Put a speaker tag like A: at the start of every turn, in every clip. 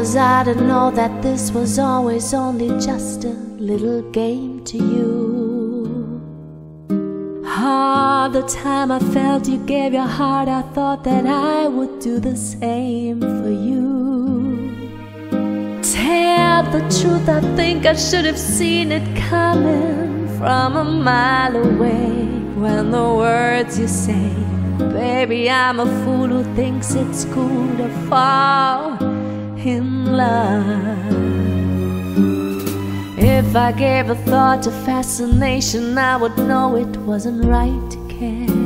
A: was I to know that this was always only just a little game to you? All the time I felt you gave your heart, I thought that I would do the same for you. Tell the truth, I think I should have seen it coming from a mile away. When the words you say, baby, I'm a fool who thinks it's cool to fall love. If I gave a thought to fascination, I would know it wasn't right to care.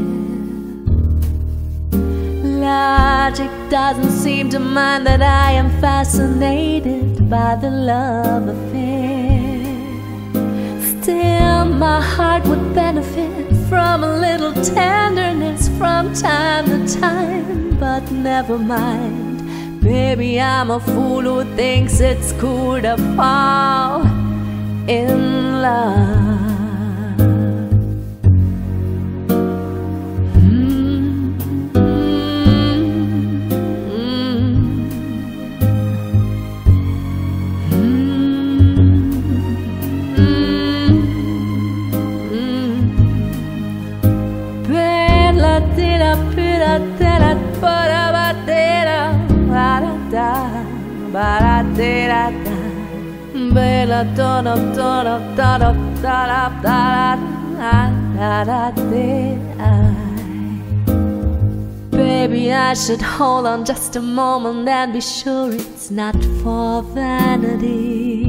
A: Logic doesn't seem to mind that I am fascinated by the love affair. Still, my heart would benefit from a little tenderness from time to time, but never mind. Baby, I'm a fool who thinks it's cool to fall in love. Dida da Bella donna donna donna donna donna donna donna donna Baby, I should hold on just a moment and be sure it's not for vanity.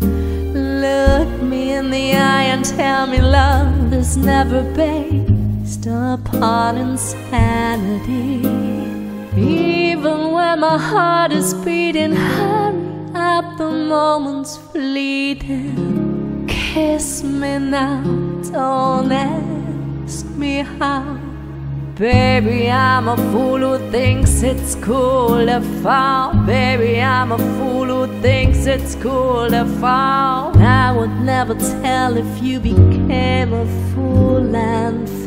A: Look me in the eye and tell me love is never based upon insanity. Even when my heart is beating, hurry up, the moment's fleeting. Kiss me now, don't ask me how. Baby, I'm a fool who thinks it's cool to fall. Baby, I'm a fool who thinks it's cool to fall. I would never tell if you became a fool and